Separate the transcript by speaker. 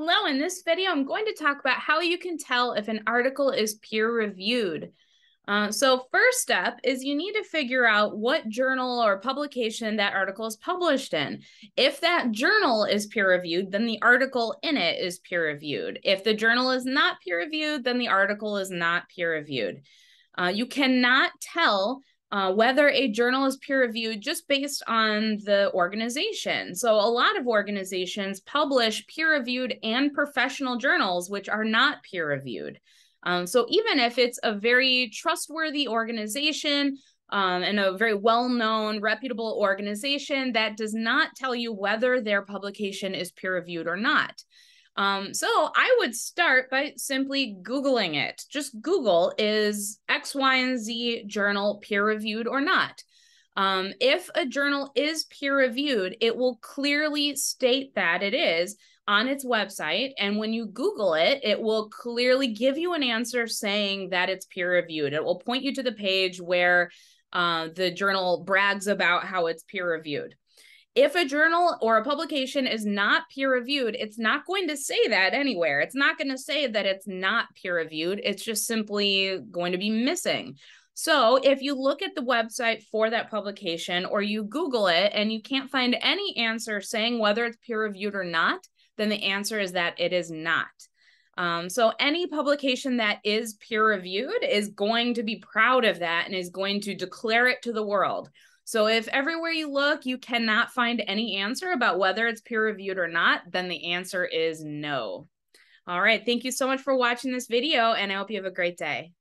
Speaker 1: Hello, in this video, I'm going to talk about how you can tell if an article is peer reviewed. Uh, so first step is you need to figure out what journal or publication that article is published in. If that journal is peer reviewed, then the article in it is peer reviewed. If the journal is not peer reviewed, then the article is not peer reviewed. Uh, you cannot tell uh, whether a journal is peer reviewed just based on the organization. So, a lot of organizations publish peer reviewed and professional journals, which are not peer reviewed. Um, so, even if it's a very trustworthy organization um, and a very well known, reputable organization, that does not tell you whether their publication is peer reviewed or not. Um, so I would start by simply Googling it. Just Google is X, Y, and Z journal peer reviewed or not. Um, if a journal is peer reviewed, it will clearly state that it is on its website. And when you Google it, it will clearly give you an answer saying that it's peer reviewed. It will point you to the page where uh, the journal brags about how it's peer reviewed if a journal or a publication is not peer reviewed, it's not going to say that anywhere. It's not going to say that it's not peer reviewed. It's just simply going to be missing. So if you look at the website for that publication or you Google it and you can't find any answer saying whether it's peer reviewed or not, then the answer is that it is not. Um, so any publication that is peer reviewed is going to be proud of that and is going to declare it to the world. So if everywhere you look, you cannot find any answer about whether it's peer reviewed or not, then the answer is no. All right. Thank you so much for watching this video, and I hope you have a great day.